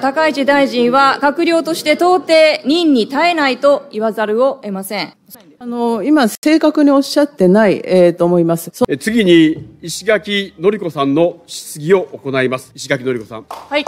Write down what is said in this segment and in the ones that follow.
高市大臣は閣僚として到底任に耐えないと言わざるを得ません。あの、今、正確におっしゃってない、えー、と思います。次に、石垣のり子さんの質疑を行います。石垣のり子さん。はい。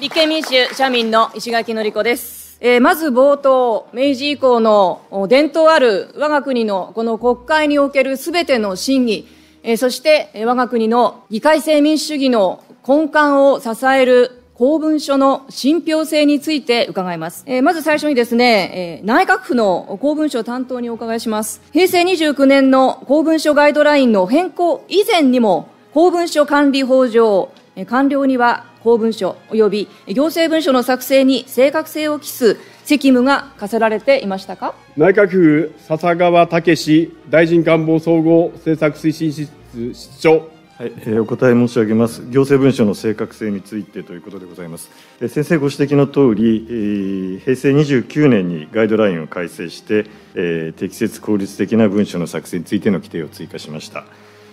立憲民主・社民の石垣のり子です。えー、まず冒頭、明治以降の伝統ある我が国のこの国会におけるすべての審議、えー、そして我が国の議会制民主主義の根幹を支える公文書の信憑性について伺います。えー、まず最初にですね、えー、内閣府の公文書担当にお伺いします。平成29年の公文書ガイドラインの変更以前にも、公文書管理法上、官僚には公文書及び行政文書の作成に正確性を期す責務が課せられていましたか？内閣府笹川武大臣官房総合政策推進室室長はい、え、お答え申し上げます。行政文書の正確性についてということでございます。え、先生ご指摘のとおり、平成29年にガイドラインを改正して、え、適切効率的な文書の作成についての規定を追加しました。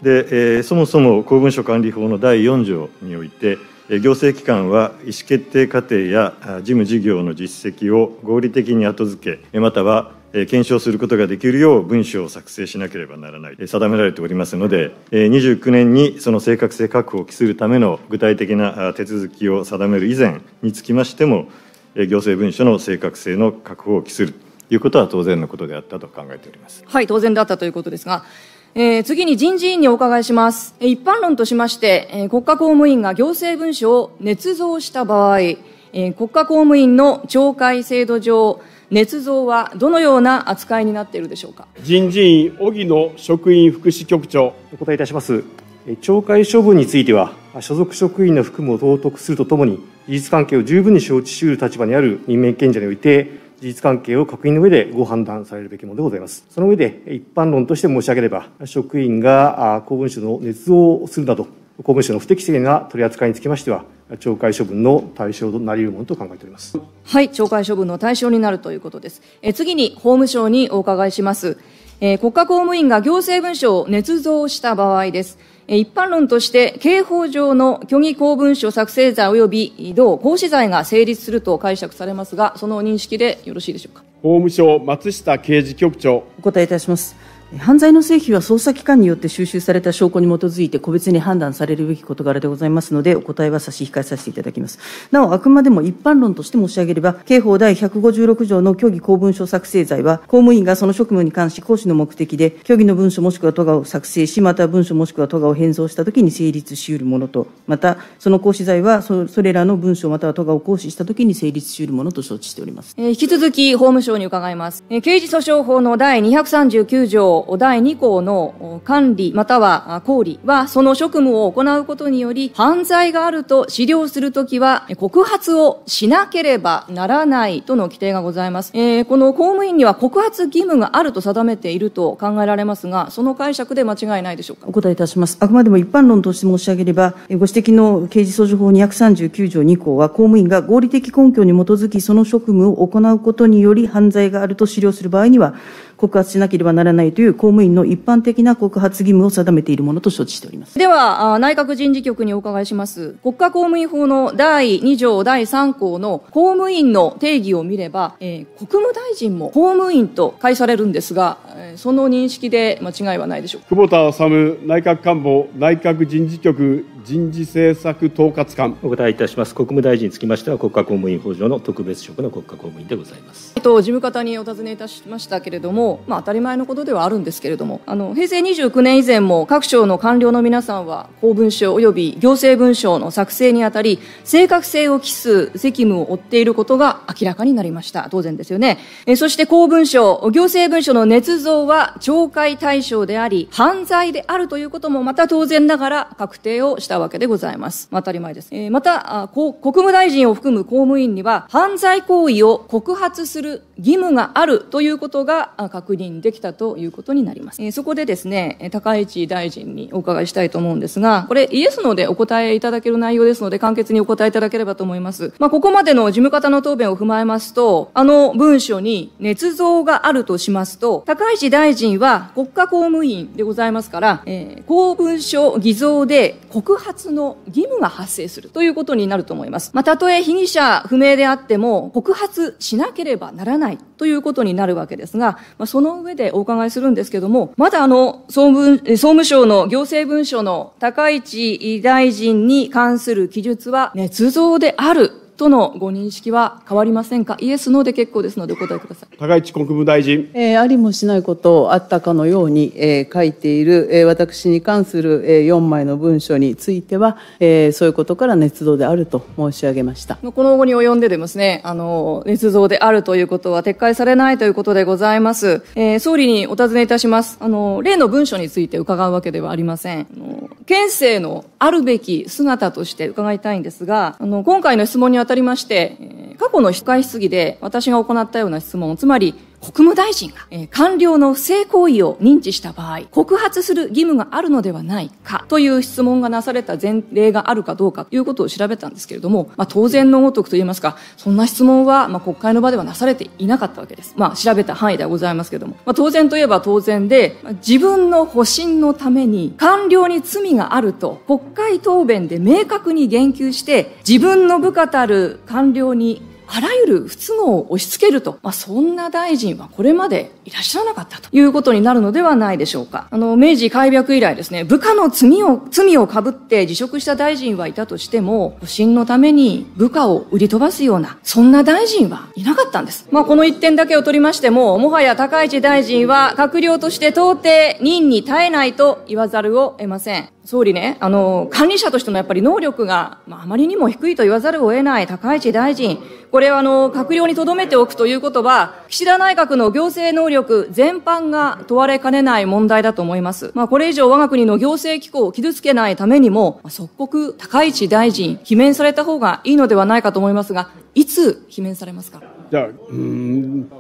で、え、そもそも公文書管理法の第4条において、行政機関は意思決定過程や事務事業の実績を合理的に後付け、または検証することができるよう文書を作成しなければならない定められておりますので29年にその正確性確保を期するための具体的な手続きを定める以前につきましても行政文書の正確性の確保を期するということは当然のことであったと考えておりますはい当然だったということですがえー、次に人事院にお伺いします。一般論としまして、国家公務員が行政文書を捏造した場合、えー、国家公務員の懲戒制度上、捏造はどのような扱いになっているでしょうか？人事院荻野職員福祉局長。お答えいたします。懲戒処分については所属職員の含むを道徳するとともに事実関係を十分に承知しうる立場にある任命権者において事実関係を確認の上でご判断されるべきものでございます。その上で一般論として申し上げれば職員が公文書の捏造をするなど公文書の不適正な取り扱いにつきましては懲戒処分の対象となり得るものと考えております。はい懲戒処分の対象になるということです。え次に法務省にお伺いします。え国家公務員が行政文書を捏造した場合です。一般論として刑法上の虚偽公文書作成罪及び同行使罪が成立すると解釈されますがその認識でよろしいでしょうか。法務省松下刑事局長。お答えいたします犯罪の成否は捜査機関によって収集された証拠に基づいて個別に判断されるべき事柄でございますので、お答えは差し控えさせていただきます。なお、あくまでも一般論として申し上げれば、刑法第156条の虚偽公文書作成罪は、公務員がその職務に関し行使の目的で、虚偽の文書もしくは都がを作成し、また文書もしくは都がを返贈したときに成立し得るものと、また、その行使罪はそ、それらの文書または都がを行使したときに成立し得るものと承知しております。えー、引き続き、法務省に伺います。えー、刑事訴訟法の第239条、第2項の管理または行理はその職務を行うことにより犯罪があると資料するときは告発をしなければならないとの規定がございます、えー、この公務員には告発義務があると定めていると考えられますがその解釈で間違いないでしょうか？お答えいたします。あくまでも一般論として申し上げればご指摘の刑事訴訟法239条2項は公務員が合理的根拠に基づきその職務を行うことにより犯罪があると資料する場合には告発しなければならないという公務員の一般的な告発義務を定めているものと承知しております。では、内閣人事局にお伺いします。国家公務員法の第2条第3項の公務員の定義を見れば、えー、国務大臣も公務員と解されるんですが、その認識で間違いはないでしょう。か。久保田治内閣官房内閣人事局人事政策統括官。お答えいたします。国務大臣につきましては国家公務員法上の特別職の国家公務員でございます、えっと、事務方にお尋ねいたしましたけれども、まあ、当たり前のことではあるんですけれどもあの平成29年以前も各省の官僚の皆さんは公文書及び行政文書の作成にあたり正確性を期す責務を負っていることが明らかになりました。当然ですよね。えそして公文書行政文書の捏造は懲戒対象であり犯罪であるということもまた当然ながら確定をしたわけでございます。当たり前です。えー、また国務大臣を含む公務員には、犯罪行為を告発する義務があるということが確認できたということになります。えー、そこでですね、高市大臣にお伺いしたいと思うんですが、これイエスのでお答えいただける内容ですので、簡潔にお答えいただければと思います。まあ、ここまでの事務方の答弁を踏まえますと、あの文書に捏造があるとしますと、高市大臣は国家公務員でございますから、えー、公文書偽造で告発の義務が発生するということになると思います。まあ、たとえ被疑者不明であっても、告発しなければならないということになるわけですが、まあ、その上でお伺いするんですけども、まだあの、総務、総務省の行政文書の高市大臣に関する記述は捏造であるとのご認識は変わりませんか？イエス、ノーで結構ですのでお答えください。高市国務大臣。えー、ありもしないことをあったかのように、えー、書いている、えー、私に関する、えー、4枚の文書については、えー、そういうことから捏造であると申し上げました。この後に及んででますね、あの、捏造であるということは撤回されないということでございます。えー、総理にお尋ねいたします。あの、例の文書について伺うわけではありません。あの県政のあるべき姿として伺いたいんですが、あの、今回の質問にあたりまして、過去の控え質疑で私が行ったような質問、つまり国務大臣が、え、官僚の不正行為を認知した場合、告発する義務があるのではないかという質問がなされた前例があるかどうかということを調べたんですけれども、まあ、当然のごとくといいますか、そんな質問は、まあ、国会の場ではなされていなかったわけです。まあ、調べた範囲ではございますけれども、まあ、当然といえば当然で、ま、自分の保身のために官僚に罪があると国会答弁で明確に言及して、自分の部下たる官僚にあらゆる不都合を押し付けると、まあ、そんな大臣はこれまでいらっしゃらなかったということになるのではないでしょうか。あの、明治開闢以来ですね、部下の罪を、罪を被って辞職した大臣はいたとしても、保身のために部下を売り飛ばすような、そんな大臣はいなかったんです。まあ、この一点だけを取りましても、もはや高市大臣は閣僚として到底任に耐えないと言わざるを得ません。総理ね、あの、管理者としてのやっぱり能力が、まあ、あまりにも低いと言わざるを得ない高市大臣、これはあの、閣僚に留めておくということは、岸田内閣の行政能力全般が問われかねない問題だと思います。まあ、これ以上我が国の行政機構を傷つけないためにも、まあ、即刻高市大臣、罷免された方がいいのではないかと思いますが、いつ罷免されますか？じゃあ、うん、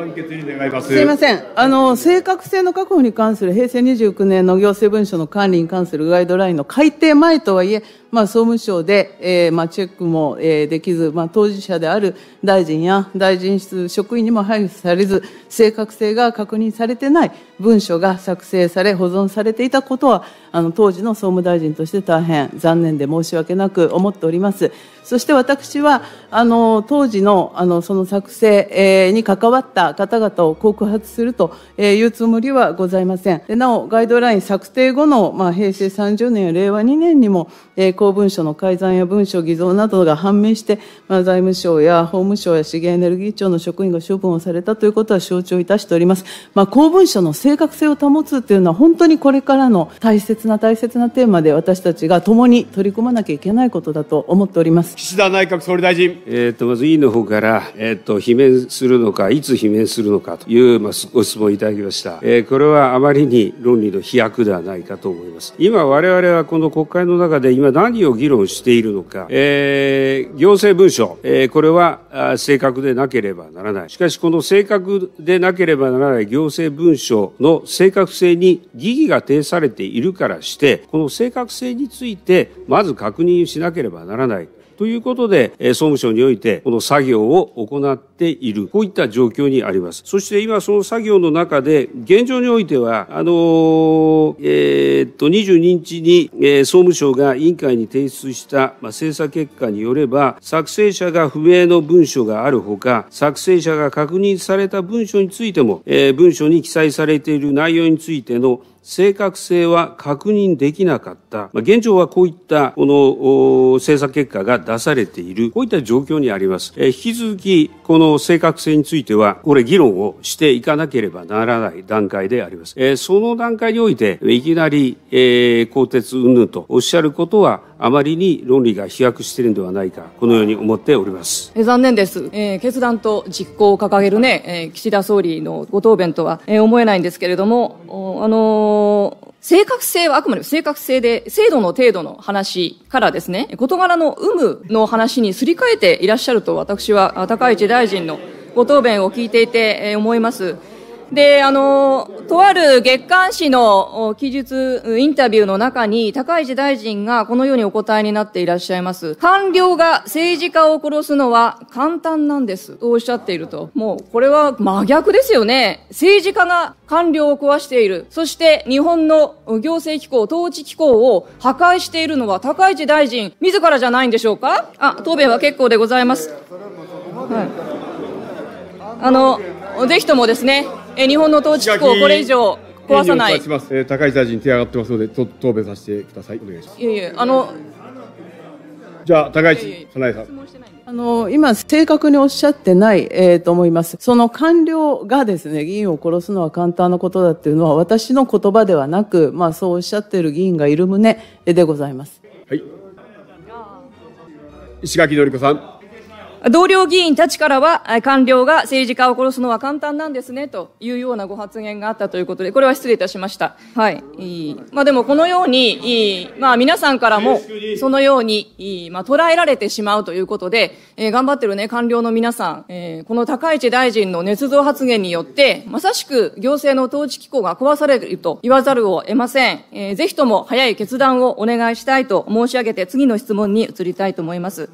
簡潔に願います。すいません。あの、正確性の確保に関する平成29年の行政文書の管理に関するガイドラインの改定前とはいえ、まあ、総務省で、えー、まあ、チェックも、えー、できず、まあ、当事者である大臣や大臣室職員にも配布されず、正確性が確認されてない文書が作成され、保存されていたことは、あの、当時の総務大臣として大変残念で申し訳なく思っております。そして私は、あの、当時の、あの、その作成、えー、に関わった方々を告発するというつもりはございません。なお、ガイドライン策定後の、まあ、平成30年や、令和2年にも、えー、公文書の改ざんや文書偽造などが判明して、まあ、財務省や法務省や資源エネルギー庁の職員が処分をされたということは承知をいたしております。まあ、公文書の正確性を保つというのは本当にこれからの大切な大切なテーマで私たちが共に取り組まなきゃいけないことだと思っております。岸田内閣総理大臣。えっ、と、まず委員の方から、えっ、と、罷免するのか、いつ罷免するのかという、まあ、ご質問いただきました。えー、これはあまりに論理の飛躍ではないかと思います。今、我々はこの国会の中で今何を議論しているのか、えー、行政文書、えー、これは正確でなければならない。しかし、この正確でなければならない行政文書の正確性に疑義が呈されているからして、この正確性について、まず確認しなければならない。ということで、総務省において、この作業を行っている、こういった状況にあります。そして今、その作業の中で、現状においては、あの、えー、っと、22日に、え、総務省が委員会に提出した、まあ、精査結果によれば、作成者が不明の文書があるほか、作成者が確認された文書についても、え、文書に記載されている内容についての正確性は確認できなかった。まあ、現状はこういったこの精査結果が出されている、こういった状況にあります。えー、引き続き、この正確性については、これ議論をしていかなければならない段階であります。えー、その段階において、いきなり、えー、鋼鉄云々とおっしゃることは、あまりに論理が飛躍しているのではないか、このように思っております。残念です。えー、決断と実行を掲げるね、えー、岸田総理のご答弁とは、えー、思えないんですけれども、あのー正確性はあくまで正確性で、精度の程度の話からですね、事柄の有無の話にすり替えていらっしゃると私は高市大臣のご答弁を聞いていて思います。で、あの、とある月刊誌の記述、インタビューの中に、高市大臣がこのようにお答えになっていらっしゃいます。官僚が政治家を殺すのは簡単なんです。とおっしゃっていると。もう、これは真逆ですよね。政治家が官僚を壊している。そして日本の行政機構、統治機構を破壊しているのは高市大臣自らじゃないんでしょうか？あ、答弁は結構でございます。はい。あの、ぜひともですね、え日本の統治機構をこれ以上壊さない。高市大臣手上がってますので、答弁させてください。お願いします。いえいえ、あの、じゃあ、高市早苗さん。あの今、正確におっしゃってない、えー、と思います。その官僚がですね、議員を殺すのは簡単なことだっていうのは、私の言葉ではなく、まあ、そうおっしゃっている議員がいる旨でございます。はい。石垣のり子さん。同僚議員たちからは、官僚が政治家を殺すのは簡単なんですね、というようなご発言があったということで、これは失礼いたしました。はい。まあでも、このように、まあ皆さんからも、そのように、まあ捉えられてしまうということで、えー、頑張ってるね、官僚の皆さん、えー、この高市大臣の捏造発言によって、まさしく行政の統治機構が壊されると言わざるを得ません。えー、ぜひとも早い決断をお願いしたいと申し上げて、次の質問に移りたいと思います。